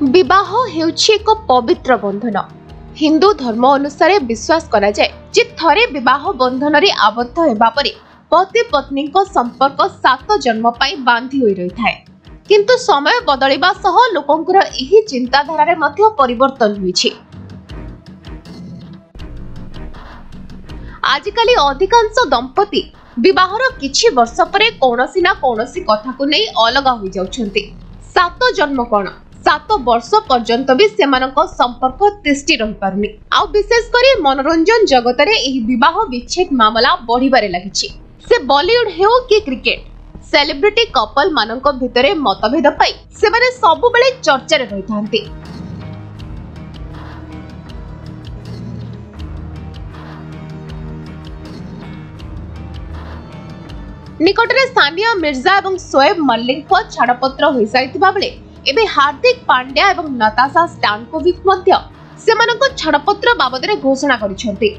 ବିବାହ ହେଉଛି ଏକ ପବିତ୍ର ବନ୍ଧନ। ହିନ୍ଦୁ ଧର୍ମ ଅନୁସାରେ ବିଶ୍ୱାସ କରାଯାଏ ଯେ ଥରେ ବିବାହ ବନ୍ଧନରେ ଆବଦ୍ଧ ହେବା ପରେ ପତି ପତ୍ନୀଙ୍କ ସମ୍ପର୍କ ସାତ ଜନ୍ମ ପାଇଁ ବାନ୍ଧି ହୋଇ ରହିଥାଏ। କିନ୍ତୁ ସମୟ ବଦଳିବା ସହ ଲୋକଙ୍କର ଏହି ଚିନ୍ତାଧାରାରେ ମଧ୍ୟ ପରିବର୍ତ୍ତନ ହୋଇଛି। ଆଜିକାଲି ଅଧିକାଂଶ ଦମ୍ପତି ବିବାହର କିଛି ବର୍ଷ ପରେ କୌଣସି ନା କୌଣସି କଥାକୁ ନେଇ ଅଲଗା ହୋଇଯାଉଛନ୍ତି। ସାତ ଜନ୍ମ କଣ? ସାତ ବର୍ଷ ପର୍ଯ୍ୟନ୍ତ ବି ସେମାନଙ୍କ ସମ୍ପର୍କ ତିଷ୍ଠି ରହିପାରୁନି। ଆଉ ବିଶେଷ କରି ମନୋରଞ୍ଜନ ଜଗତରେ ଏହି ବିବାହ ବିଚ୍ଛେଦ ମାମଲା ବଢିବାରେ ଲାଗିଛି। ସେ ବଲିଉଡ ହେଉ କି କ୍ରିକେଟ ସେଲିବ୍ରିଟି କପଲ ମାନଙ୍କ ଭିତରେ ମତଭେଦ ପାଇଁ ସେମାନେ ସବୁବେଳେ ଚର୍ଚ୍ଚାରେ ରହିଥାନ୍ତି। ନିକଟରେ ସାନିଆ ମିର୍ଜା ଏବଂ ସୋଏବ ମଲ୍ଲିକଙ୍କ ଛାଡ଼ପତ୍ର ହୋଇସାରିଥିବା ବେଳେ ଏବେ ହାର୍ଦ୍ଦିକ ପାଣ୍ଡ୍ୟା ଏବଂ ନତାଶା ଷ୍ଟାନକୋଭିକ୍ ମଧ୍ୟ ସେମାନଙ୍କ ଛାଡ଼ପତ୍ର ବାବଦରେ ଘୋଷଣା କରିଛନ୍ତି।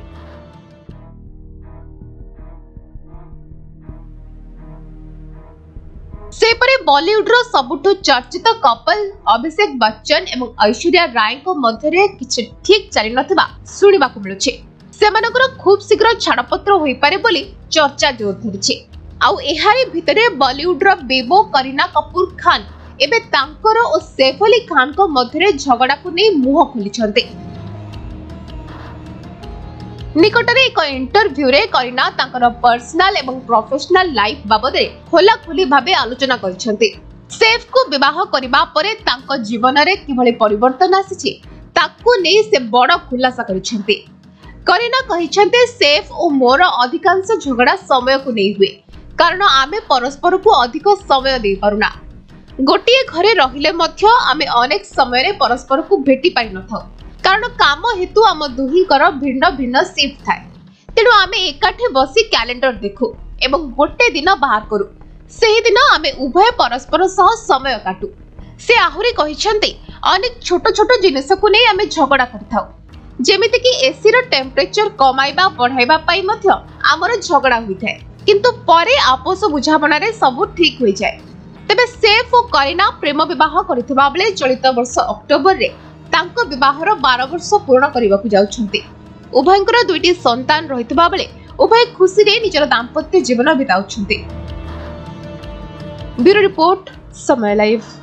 ସେପରି ବଲିଉଡର ସବୁଠୁ ଚର୍ଚ୍ଚିତ କପଲ ଅଭିଷେକ ବଚ୍ଚନ ଏବଂ ଐଶ୍ୱର୍ଯ୍ୟା ରାୟଙ୍କ ମଧ୍ୟରେ କିଛି ଠିକ୍ ଚାଲିନଥିବା ଶୁଣିବାକୁ ମିଳୁଛି। ସେମାନଙ୍କର ଖୁବ୍ ଶୀଘ୍ର ଛାଡ଼ପତ୍ର ହୋଇପାରେ ବୋଲି ଚର୍ଚ୍ଚା ଜୋର ଧରିଛି। ଆଉ ଏହାରି ଭିତରେ ବଲିଉଡର ବେବୋ କରିନା କପୁର ଖାନ୍ ଏବେ ତାଙ୍କର ଓ ସୈଫ ଅଲି ଖାନଙ୍କ ମଧ୍ୟରେ ଝଗଡ଼ାକୁ ନେଇ ମୁହଁ ଖୋଲିଛନ୍ତି। ନିକଟରେ ଏକ ଇଣ୍ଟରଭ୍ୟୁରେ କରିନା ତାଙ୍କର ପର୍ସନାଲ ଏବଂ ପ୍ରଫେସନାଲ ଲାଇଫ ବାବଦରେ ଖୋଲାଖୋଲି ଭାବେ ଆଲୋଚନା କରିଛନ୍ତି। ସେଫ୍କୁ ବିବାହ କରିବା ପରେ ତାଙ୍କ ଜୀବନରେ କିଭଳି ପରିବର୍ତ୍ତନ ଆସିଛି ତାକୁ ନେଇ ସେ ବଡ଼ ଖୁଲାସା କରିଛନ୍ତି। କରିନା କହିଛନ୍ତି ସେଫ୍ ଓ ମୋର ଅଧିକାଂଶ ଝଗଡ଼ା ସମୟକୁ ନେଇ ହୁଏ। କାରଣ ଆମେ ପରସ୍ପରକୁ ଅଧିକ ସମୟ ଦେଇପାରୁନା। ଗୋଟିଏ ଘରେ ରହିଲେ ମଧ୍ୟ ଆମେ ଅନେକ ସମୟରେ ପରସ୍ପରକୁ ଭେଟି ପାରିନଥାଉ। କାରଣ କାମ ହେତୁ ଆମ ଦୁହିଁଙ୍କର ଭିନ୍ନ ଭିନ୍ନ ସିଫ୍ଟ ଥାଏ। ତେଣୁ ଆମେ ଏକାଠି ବସି କ୍ୟାଲେଣ୍ଡର ଦେଖୁ ଏବଂ ଗୋଟେ ଦିନ ବାହାର କରୁ। ସେହିଦିନ ଆମେ ଉଭୟ ପରସ୍ପର ସହ ସମୟ କାଟୁ। ସେ ଆହୁରି କହିଛନ୍ତି ଅନେକ ଛୋଟ ଛୋଟ ଜିନିଷକୁ ନେଇ ଆମେ ଝଗଡ଼ା କରିଥାଉ। ଯେମିତିକି ଏସିର ଟେମ୍ପରେଚର କମାଇବା ବଢାଇବା ପାଇଁ ମଧ୍ୟ ଆମର ଝଗଡ଼ା ହୋଇଥାଏ। କିନ୍ତୁ ପରେ ଆପୋଷ ବୁଝାମଣାରେ ସବୁ ଠିକ ହୋଇଯାଏ। ତେବେ ସେଫ୍ ଓ କରିନା ପ୍ରେମ ବିବାହ କରିଥିବା ବେଳେ ଚଳିତ ବର୍ଷ ଅକ୍ଟୋବରରେ ତାଙ୍କ ବିବାହର ବାର ବର୍ଷ ପୂରଣ କରିବାକୁ ଯାଉଛନ୍ତି। ଉଭୟଙ୍କର ଦୁଇଟି ସନ୍ତାନ ରହିଥିବା ବେଳେ ଉଭୟ ଖୁସିରେ ନିଜର ଦାମ୍ପତ୍ୟ ଜୀବନ ବିତାଉଛନ୍ତି। Bureau report Samay live.